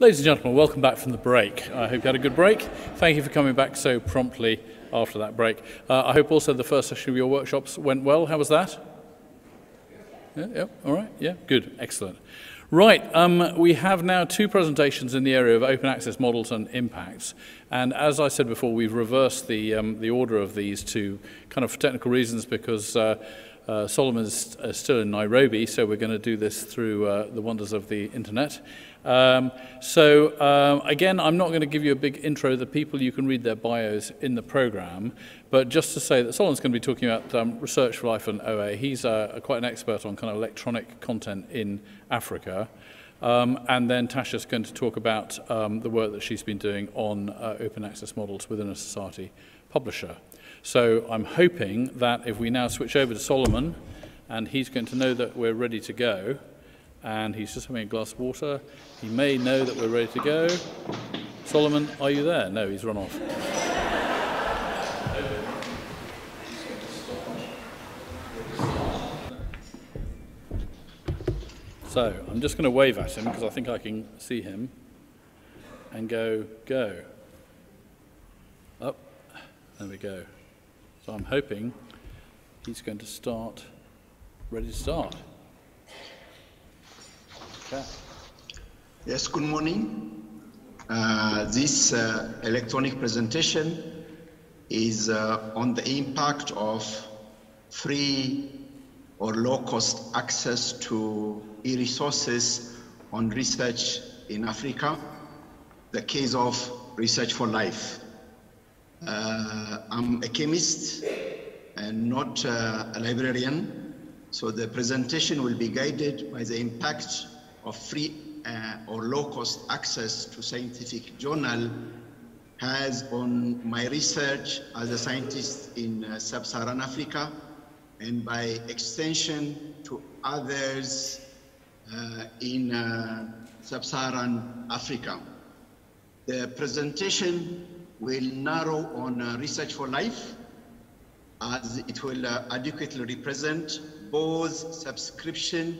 Ladies and gentlemen, welcome back from the break. I hope you had a good break. Thank you for coming back so promptly after that break. Uh, I hope also the first session of your workshops went well. How was that? Yeah, yeah, all right, yeah, good, excellent. Right, um, we have now two presentations in the area of open access models and impacts. And as I said before, we've reversed the, um, the order of these two kind of for technical reasons because uh, uh, Solomon is still in Nairobi, so we're going to do this through uh, the wonders of the internet. Um, so um, again, I'm not going to give you a big intro. of The people, you can read their bios in the program. But just to say that Solomon's going to be talking about um, Research for Life and OA. He's uh, quite an expert on kind of electronic content in Africa. Um, and then Tasha's going to talk about um, the work that she's been doing on uh, open access models within a society publisher. So I'm hoping that if we now switch over to Solomon, and he's going to know that we're ready to go, and he's just having a glass of water, he may know that we're ready to go. Solomon, are you there? No, he's run off. So I'm just going to wave at him because I think I can see him and go, go. Up. There we go. So I'm hoping he's going to start, ready to start. Yes, good morning. Uh, this uh, electronic presentation is uh, on the impact of free or low-cost access to e-resources on research in Africa, the case of Research for Life. Uh, I'm a chemist and not uh, a librarian, so the presentation will be guided by the impact of free uh, or low-cost access to scientific journal has on my research as a scientist in uh, sub-Saharan Africa and by extension to others uh, in uh, sub-Saharan Africa. The presentation will narrow on uh, research for life as it will uh, adequately represent both subscription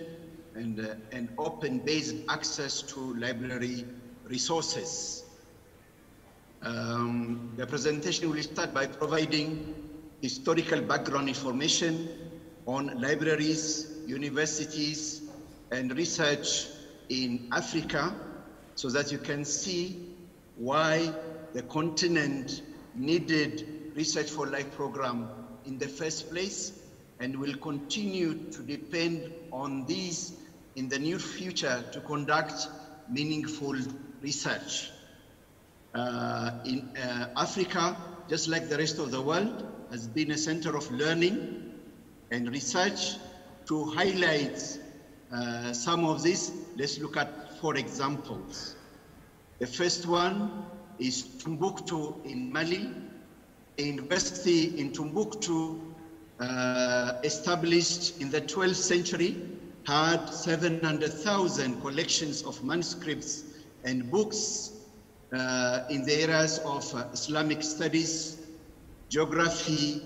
and, uh, and open-based access to library resources. Um, the presentation will start by providing historical background information on libraries, universities, and research in Africa so that you can see why the continent needed Research for Life program in the first place and will continue to depend on these in the near future to conduct meaningful research. Uh, in uh, Africa, just like the rest of the world, has been a center of learning and research to highlight uh, some of this. Let's look at four examples. The first one is Timbuktu in Mali. A university in Timbuktu, uh, established in the 12th century, had 700,000 collections of manuscripts and books uh, in the areas of uh, Islamic studies, geography,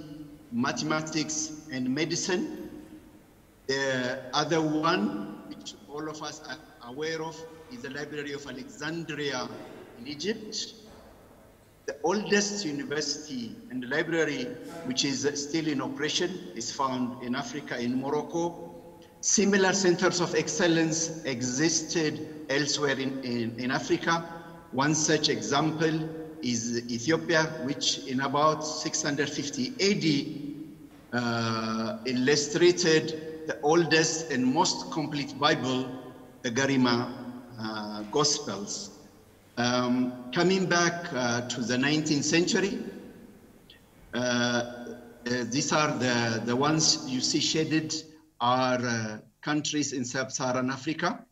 mathematics, and medicine. The other one, which all of us are aware of, is the Library of Alexandria in Egypt. The oldest university and library, which is still in operation, is found in Africa, in Morocco. Similar centers of excellence existed elsewhere in, in, in Africa. One such example is Ethiopia, which in about 650 AD uh, illustrated the oldest and most complete Bible, the Garima uh, Gospels. Um, coming back uh, to the 19th century, uh, uh, these are the, the ones you see shaded are uh, countries in sub-Saharan Africa,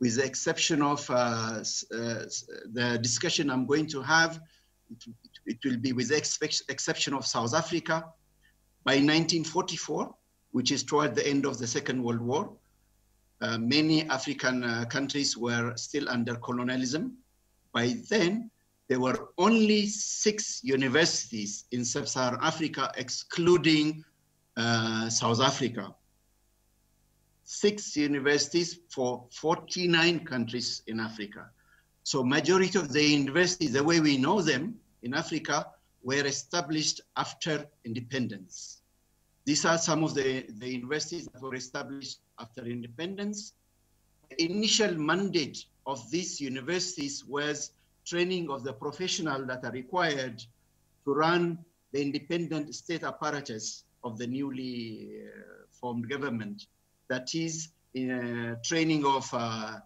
with the exception of uh, uh, the discussion I'm going to have, it, will be with the exception of South Africa. By 1944, which is toward the end of the Second World War, many African countries were still under colonialism by then, there were only six universities in sub-Saharan Africa, excluding uh, South Africa. Six universities for 49 countries in Africa. So majority of the universities, the way we know them in Africa, were established after independence. These are some of the, the universities that were established after independence. The initial mandate of these universities was training of the professional that are required to run the independent state apparatus of the newly uh, formed government. That is, uh, training of uh,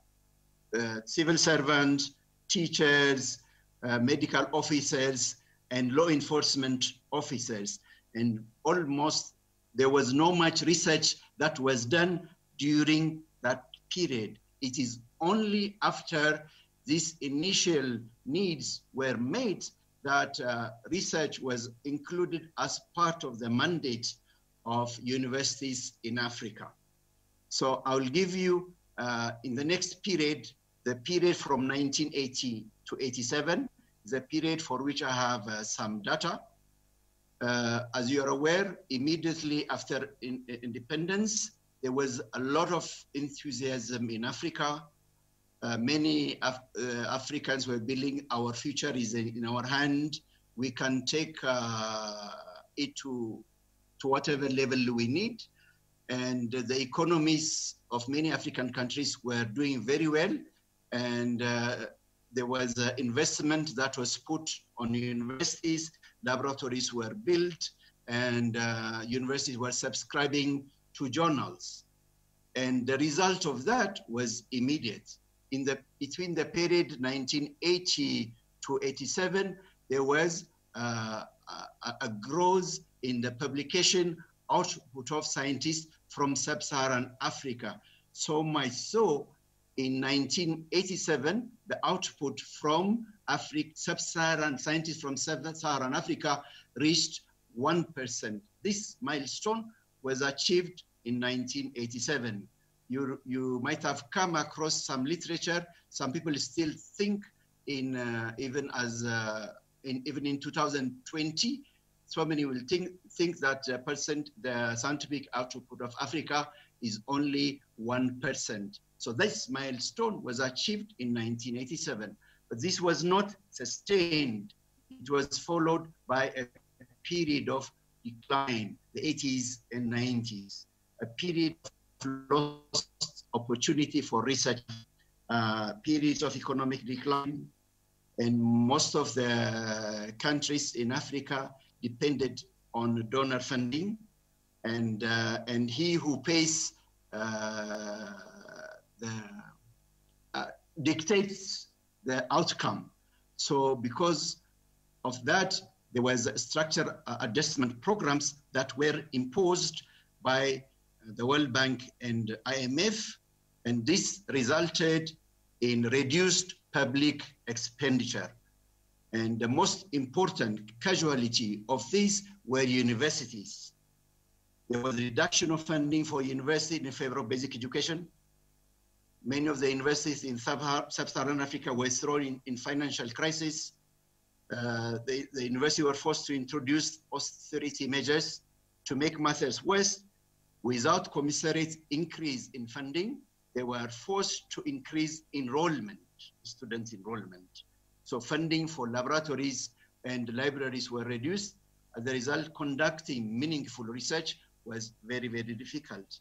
uh civil servants, teachers, medical officers, and law enforcement officers. And almost there was no much research that was done during that period. It is only after these initial needs were made that uh, research was included as part of the mandate of universities in Africa. So I'll give you uh, in the next period, the period from 1980 to 87, the period for which I have uh, some data. Uh, as you are aware, immediately after in, independence, there was a lot of enthusiasm in Africa. Uh, many Af uh, Africans were believing our future is in, in our hand. We can take uh, it to, to whatever level we need. And the economies of many African countries were doing very well. And uh, there was uh, investment that was put on universities, laboratories were built, and uh, universities were subscribing to journals. And the result of that was immediate. In the, between the period 1980 to 87, there was uh, a, a growth in the publication output of scientists from sub-Saharan Africa. So much so in 1987, the output from sub-Saharan scientists from sub-Saharan Africa reached 1%. This milestone was achieved in 1987. You, you might have come across some literature. Some people still think in uh, even as uh, in even in 2020, so many will think think that uh, percent the scientific output of Africa is only one percent. So this milestone was achieved in 1987, but this was not sustained. It was followed by a period of decline, the 80s and 90s, a period of lost opportunity for research, uh, periods of economic decline, and most of the countries in Africa depended on donor funding, and uh, and he who pays uh, the uh, dictates the outcome. So because of that, there was structure uh, adjustment programs that were imposed by the World Bank and IMF, and this resulted in reduced public expenditure. And the most important casualty of this were universities. There was a reduction of funding for university in favor of basic education. Many of the universities in sub-Saharan Africa were thrown in, in financial crisis. Uh, the, the university were forced to introduce austerity measures to make matters worse. Without commensurate increase in funding, they were forced to increase enrollment, student enrollment. So funding for laboratories and libraries were reduced. As a result, conducting meaningful research was very, very difficult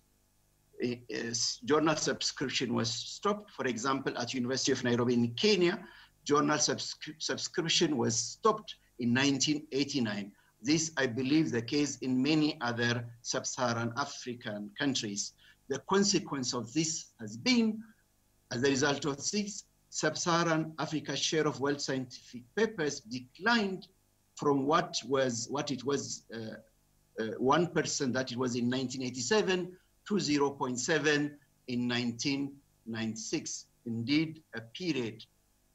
journal subscription was stopped. For example, at University of Nairobi in Kenya, journal subscri subscription was stopped in 1989. This, I believe, the case in many other sub-Saharan African countries. The consequence of this has been, as a result of this, sub-Saharan Africa's share of world scientific papers declined from what was what it was uh, uh, 1% that it was in 1987 to 0.7 in 1996. Indeed, a period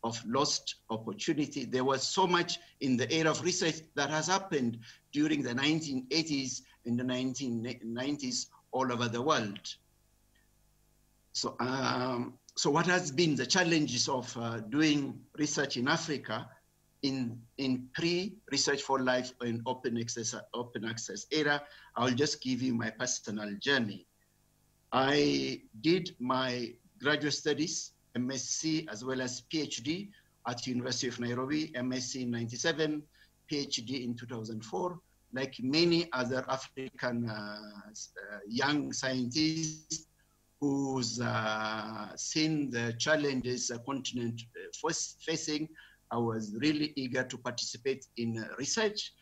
of lost opportunity. There was so much in the area of research that has happened during the 1980s and the 1990s all over the world. So, um, so what has been the challenges of uh, doing research in Africa in, in pre-research for life in open access, open access era? I'll just give you my personal journey. I did my graduate studies MSc as well as PhD at University of Nairobi, MSc in 97, PhD in 2004. Like many other African uh, uh, young scientists who's uh, seen the challenges the continent uh, facing, I was really eager to participate in uh, research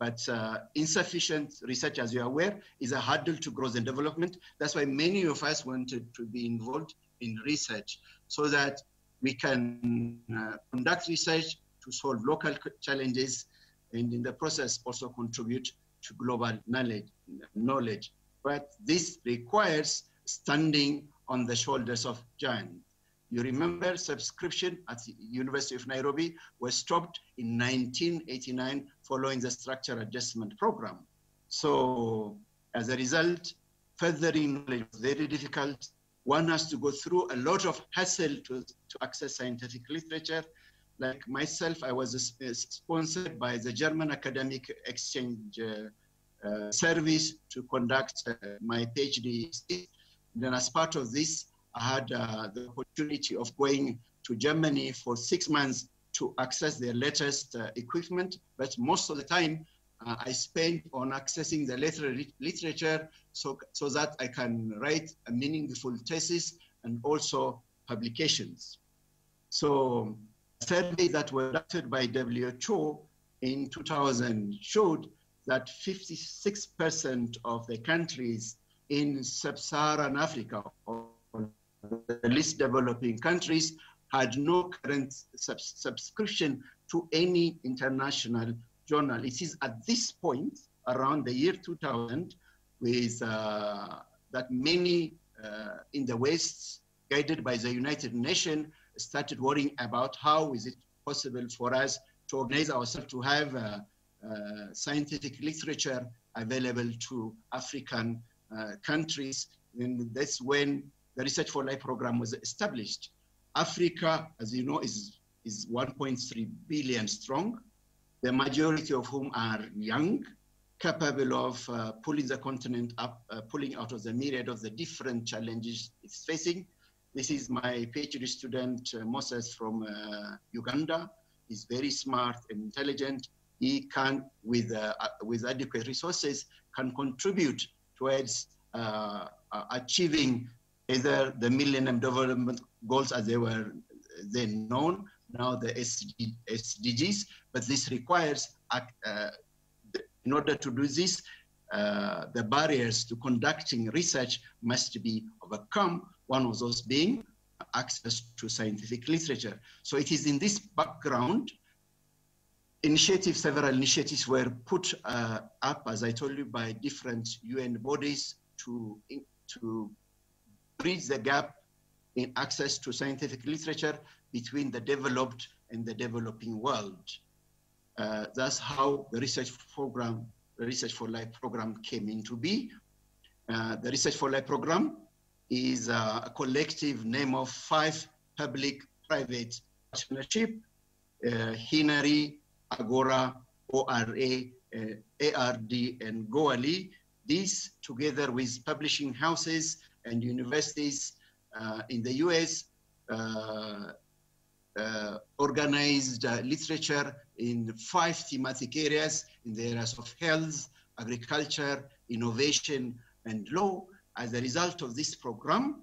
but uh, insufficient research, as you're aware, is a hurdle to growth and development. That's why many of us wanted to be involved in research so that we can uh, conduct research to solve local challenges and in the process also contribute to global knowledge. knowledge. But this requires standing on the shoulders of giants. You remember subscription at the University of Nairobi was stopped in 1989 following the structure adjustment program. So as a result, furthering knowledge was very difficult. One has to go through a lot of hassle to, to access scientific literature. Like myself, I was sponsored by the German Academic Exchange uh, uh, Service to conduct uh, my PhD. Then as part of this, I had uh, the opportunity of going to Germany for six months to access their latest uh, equipment, but most of the time uh, I spent on accessing the literature so, so that I can write a meaningful thesis and also publications. So survey that was conducted by WHO in 2000 showed that 56% of the countries in sub-Saharan Africa or the least developing countries had no current sub subscription to any international journal. It is at this point, around the year 2000, with uh, that many uh, in the West, guided by the United Nations, started worrying about how is it possible for us to organize ourselves to have uh, uh scientific literature available to African countries. And that's when the Research for Life program was established. Africa, as you know, is, is 1.3 billion strong, the majority of whom are young, capable of uh, pulling the continent up, uh, pulling out of the myriad of the different challenges it's facing. This is my PhD student, uh, Moses from uh, Uganda. He's very smart and intelligent. He can, with, uh, uh, with adequate resources, can contribute towards achieving either the Millennium Development Goals as they were then known, now the SDGs, but this requires, uh, in order to do this, uh, the barriers to conducting research must be overcome, one of those being access to scientific literature. So it is in this background, initiatives, several initiatives were put uh, up, as I told you, by different UN bodies to, to bridge the gap in access to scientific literature between the developed and the developing world. Uh, that's how the research program, the Research for Life program came into be. Uh, the Research for Life program is a collective name of five public-private partnership, uh, HINARI, Agora, OARE, uh, ARDI, and GOALI. These, together with publishing houses and universities uh, in the US uh, uh, organized literature in five thematic areas in the areas of health, agriculture, innovation, and law. As a result of this program,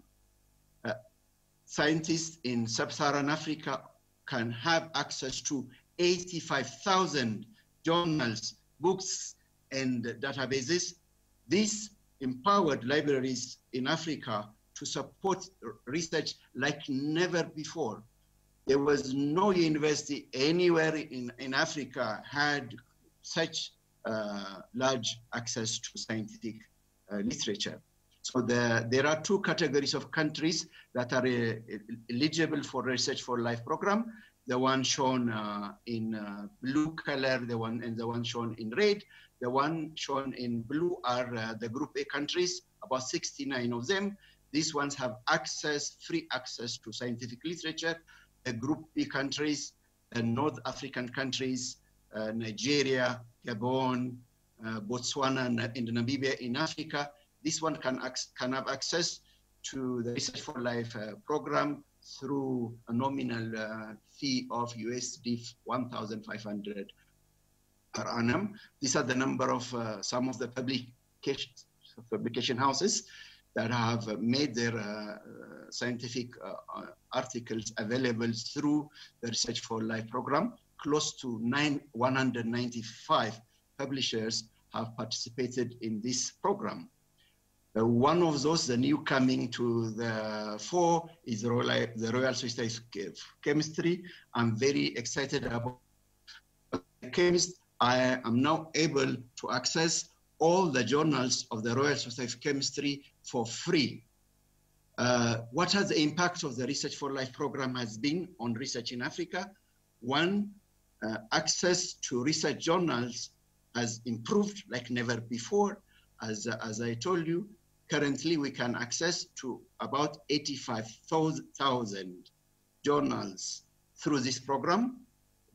scientists in sub-Saharan Africa can have access to 85,000 journals, books, and databases. This empowered libraries in Africa to support research like never before. There was no university anywhere in, in Africa had such uh, large access to scientific uh, literature. So the, there are two categories of countries that are uh, eligible for Research for Life program. The one shown uh, in uh, blue color, the one and the one shown in red. The one shown in blue are uh, the Group A countries, about 69 of them. These ones have access, free access to scientific literature. The Group B countries, the North African countries, uh, Nigeria, Gabon, uh, Botswana, and, Namibia in Africa. This one can, can have access to the Research for Life uh, program through a nominal fee of USD 1,500 per annum. These are the number of uh, some of the publication, publication houses that have made their uh, scientific uh, articles available through the Research for Life program. Close to nine, 195 publishers have participated in this program. Uh, one of those, the new coming to the fore, is the Royal, the Royal Society of Chemistry. I'm very excited about chemist. I am now able to access all the journals of the Royal Society of Chemistry for free. Uh, what has the impact of the Research for Life program has been on research in Africa? One, uh, access to research journals has improved like never before. As, as I told you, currently we can access to about 85,000 journals through this program.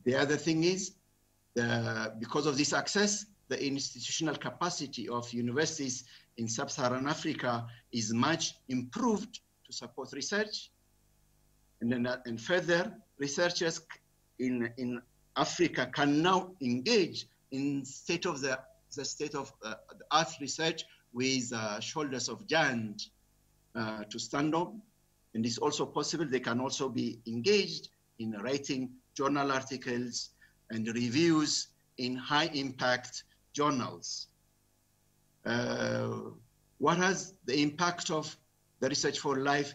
The other thing is, the, because of this access, the institutional capacity of universities in sub-Saharan Africa is much improved to support research. And, then, uh, and further, researchers in, in Africa can now engage in state of the, the state of uh, the art research with uh, shoulders of giant uh, to stand on. And it's also possible they can also be engaged in writing journal articles and reviews in high impact journals. Uh, what has the impact of the Research for Life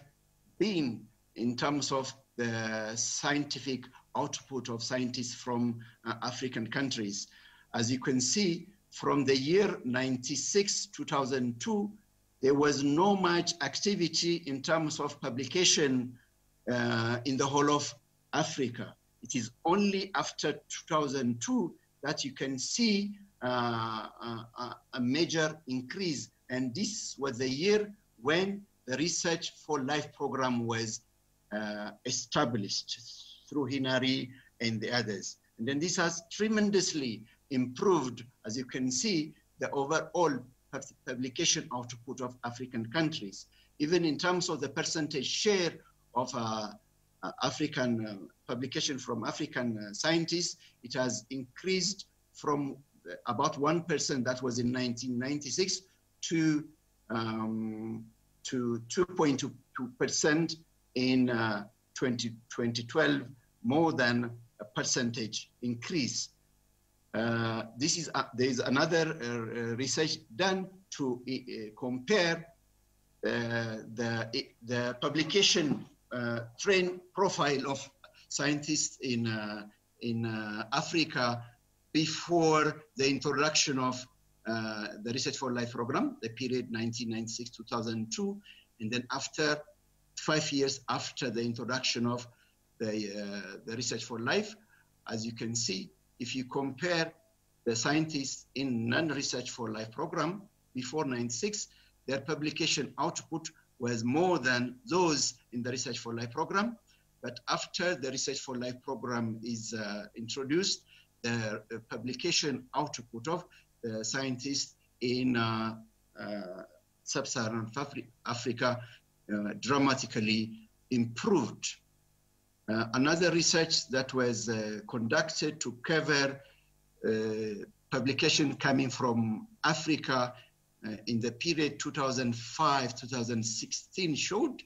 been in terms of the scientific output of scientists from uh, African countries? As you can see, from the year 96, 2002, there was no much activity in terms of publication uh, in the whole of Africa. It is only after 2002 that you can see uh, uh, a major increase. And this was the year when the Research for Life program was uh, established through HINARI and the others. And then this has tremendously improved, as you can see, the overall publication output of African countries. Even in terms of the percentage share of uh, uh, African uh, publication from African scientists, it has increased from about 1% that was in 1996 to um, to 2.2% in uh, 20, 2012, more than a percentage increase. Uh, this is uh, there is another uh, research done to uh, compare uh, the the publication trend profile of scientists in in Africa before the introduction of uh, the Research for Life program, the period 1996-2002, and then after five years after the introduction of the, uh, the Research for Life, as you can see, if you compare the scientists in non-Research for Life program before 96, their publication output was more than those in the Research for Life program. But after the Research for Life program is uh, introduced, the uh, publication output of the scientists in uh, uh, sub-Saharan Africa dramatically improved. Another research that was conducted to cover publication coming from Africa uh, in the period 2005-2016 showed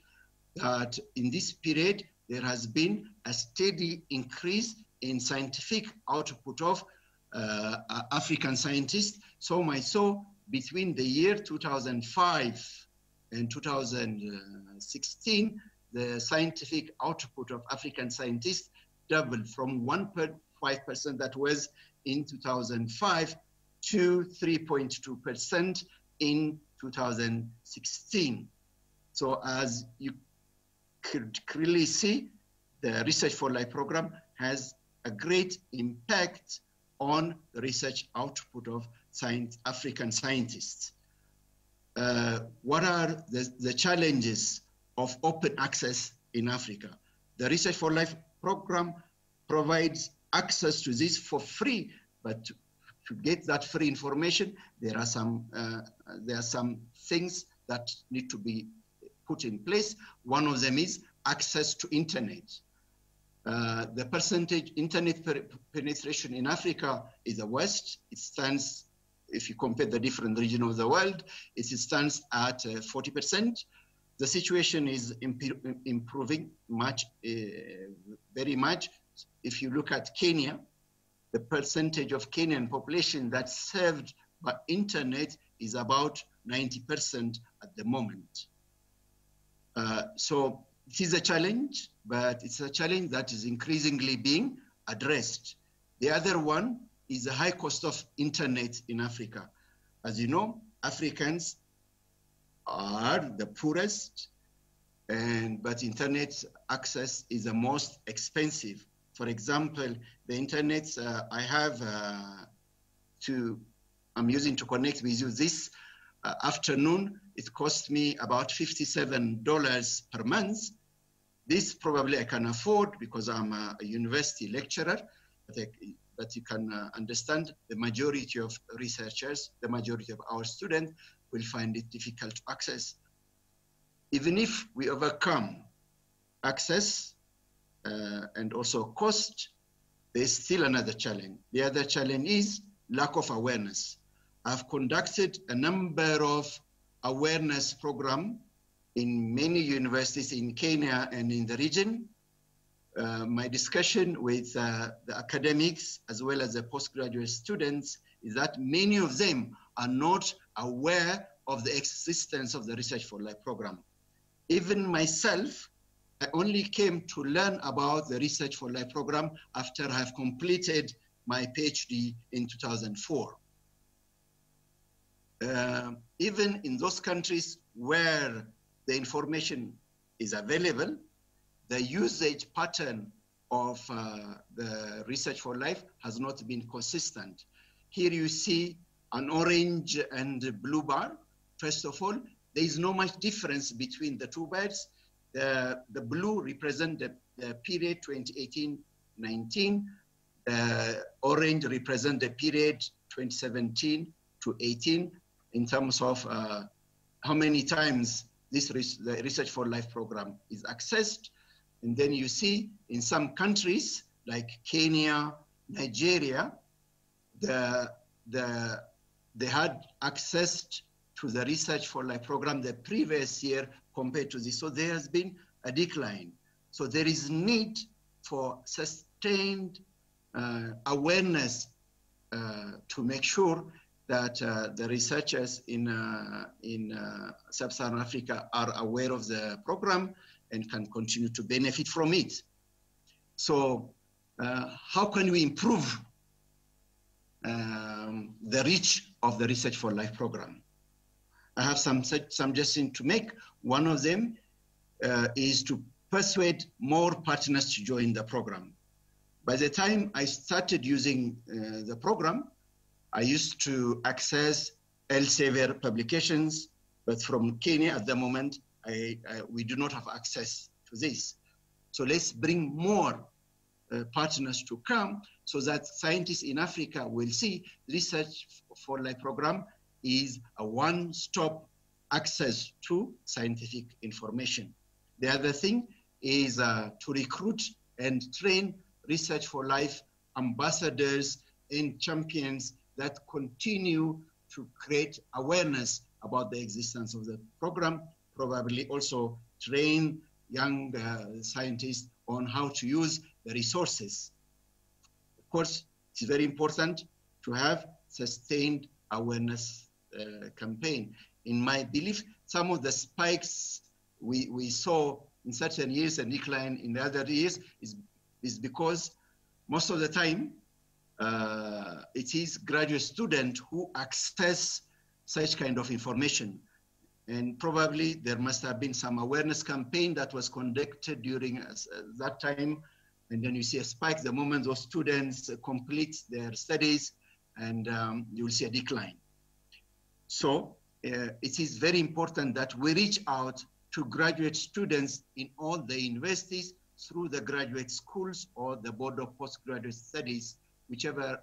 that in this period there has been a steady increase in scientific output of uh, African scientists. So my so between the year 2005 and 2016, the scientific output of African scientists doubled from 1.5% that was in 2005 to 3.2% in 2016. So as you could clearly see, the Research for Life program has a great impact on the research output of science, African scientists. Uh, what are the, the challenges of open access in Africa? The Research for Life program provides access to this for free, but to, to get that free information, there are some uh, there are some things that need to be put in place. One of them is access to internet. Uh, the percentage internet per penetration in Africa is the worst. It stands, if you compare the different regions of the world, it stands at uh, 40%. The situation is imp improving much, uh, very much. If you look at Kenya, the percentage of Kenyan population that's served by internet is about 90% at the moment. Uh, so it is a challenge, but it's a challenge that is increasingly being addressed. The other one is the high cost of internet in Africa. As you know, Africans are the poorest, and but internet access is the most expensive. For example, the internet uh, I have uh, to, I'm using to connect with you this uh, afternoon, it cost me about $57 per month. This probably I can afford because I'm a, a university lecturer, but, I, but you can uh, understand the majority of researchers, the majority of our students will find it difficult to access. Even if we overcome access uh, and also cost, there's still another challenge. The other challenge is lack of awareness. I've conducted a number of awareness program in many universities in Kenya and in the region. Uh, my discussion with uh, the academics as well as the postgraduate students is that many of them are not aware of the existence of the Research for Life program. Even myself, I only came to learn about the Research for Life program after I have completed my PhD in 2004. Uh, even in those countries where the information is available, the usage pattern of uh, the Research for Life has not been consistent. Here you see an orange and blue bar. First of all, there is no much difference between the two bars. The, the blue represents the, the period 2018-19. The orange represents the period 2017 to 18 in terms of uh, how many times this Research for Life program is accessed. And then you see in some countries like Kenya, Nigeria, the, the, they had accessed to the Research for Life program the previous year compared to this. So there has been a decline. So there is need for sustained uh, awareness uh, to make sure that uh, the researchers in, uh, in uh, sub-Saharan Africa are aware of the program and can continue to benefit from it. So uh, how can we improve um, the reach of the Research for Life program? I have some suggestions to make. One of them uh, is to persuade more partners to join the program. By the time I started using uh, the program, I used to access Elsevier publications, but from Kenya at the moment, I, I, we do not have access to this. So let's bring more uh, partners to come so that scientists in Africa will see Research for Life program is a one-stop access to scientific information. The other thing is uh, to recruit and train Research for Life ambassadors and champions that continue to create awareness about the existence of the program, probably also train young uh, scientists on how to use the resources. Of course, it's very important to have sustained awareness uh, campaign. In my belief, some of the spikes we, we saw in certain years and decline in the other years is, is because most of the time uh, it is graduate students who access such kind of information. And probably there must have been some awareness campaign that was conducted during uh, that time. And then you see a spike the moment those students complete their studies and um, you will see a decline. So uh, it is very important that we reach out to graduate students in all the universities through the graduate schools or the Board of Postgraduate Studies whichever,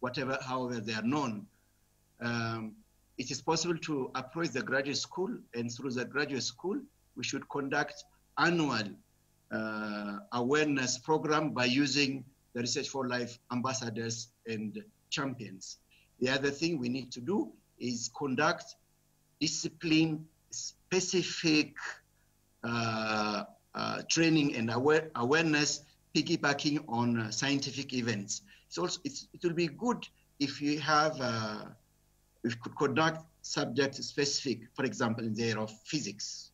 whatever, however they are known. Um, it is possible to approach the graduate school and through the graduate school, we should conduct annual awareness program by using the Research for Life ambassadors and champions. The other thing we need to do is conduct discipline specific uh, uh, training and aware, awareness piggybacking on uh, scientific events. It's also, it's, it will be good if you have, uh, if you could conduct subject specific, for example, in the area of physics.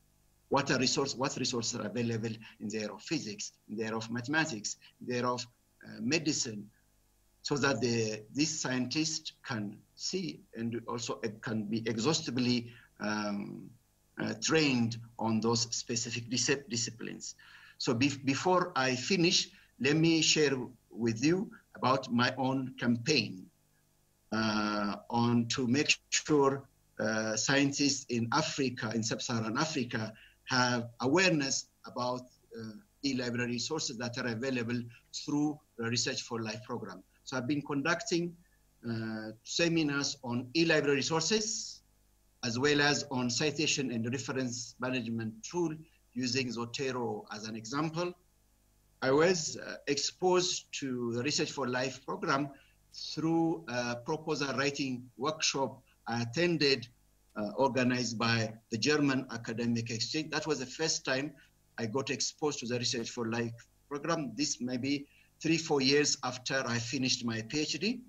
What are resource, what resources are available in the area of physics, in the area of mathematics, in the area of uh, medicine, so that the, this scientist can see and also can be exhaustively um, uh, trained on those specific dis disciplines. So be before I finish, let me share with you about my own campaign uh, on to make sure uh, scientists in Africa, in sub-Saharan Africa, have awareness about uh, e-library resources that are available through the Research for Life program. So I've been conducting uh, seminars on e-library resources, as well as on citation and reference management tool using Zotero as an example. I was uh, exposed to the Research for Life program through a proposal writing workshop I attended uh, organized by the German Academic Exchange. That was the first time I got exposed to the Research for Life program. This may be three, four years after I finished my PhD.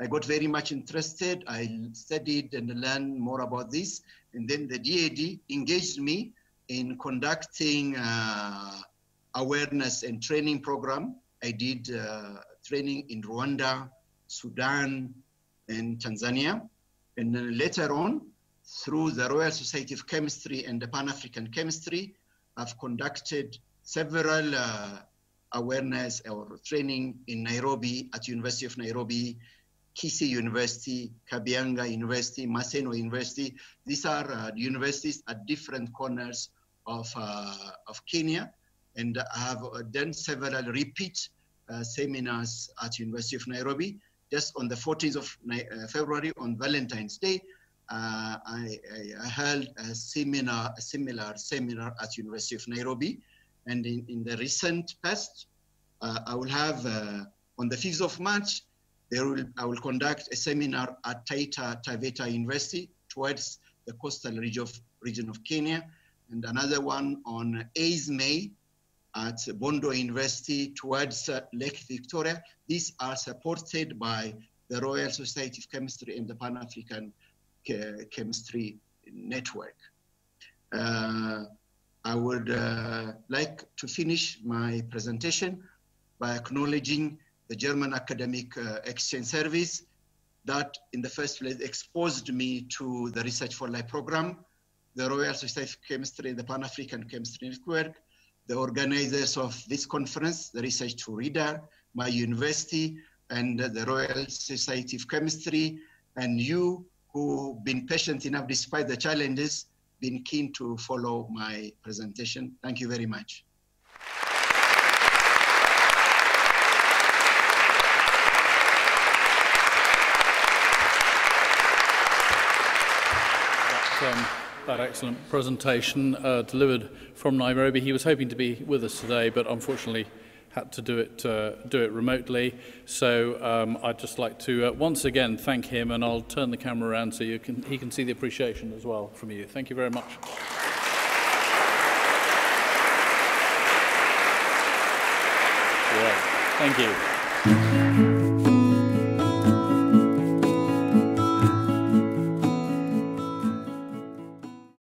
I got very much interested. I studied and learned more about this. And then the DAAD engaged me in conducting uh, awareness and training program. I did uh, training in Rwanda, Sudan, and Tanzania. And then later on, through the Royal Society of Chemistry and the Pan-African Chemistry, I've conducted several uh, awareness or training in Nairobi at University of Nairobi, Kisii University, Kabianga University, Maseno University. These are uh, universities at different corners of, uh, of Kenya. And I have uh, done several repeat uh, seminars at University of Nairobi. Just on the 14th of uh, February, on Valentine's Day, uh, I, I, held a seminar, a similar seminar at University of Nairobi. And in, in the recent past, I will have on the 5th of March, there will, I will conduct a seminar at Taita Taveta University towards the coastal region of, region of Kenya, and another one on 8th May at Bondo University towards uh, Lake Victoria. These are supported by the Royal Society of Chemistry and the Pan-African Chemistry Network. Uh, I would uh, like to finish my presentation by acknowledging the German Academic uh, Exchange Service that in the first place exposed me to the Research for Life program, the Royal Society of Chemistry, the Pan-African Chemistry Network, the organizers of this conference, the Research to Reader, my university, and the Royal Society of Chemistry, and you who've been patient enough despite the challenges, been keen to follow my presentation. Thank you very much. um, that excellent presentation uh, delivered from Nairobi. He was hoping to be with us today, but unfortunately had to do it, uh, do it remotely. So um, I'd just like to uh, once again thank him, and I'll turn the camera around so you can, he can see the appreciation as well from you. Thank you very much. Yeah, thank you.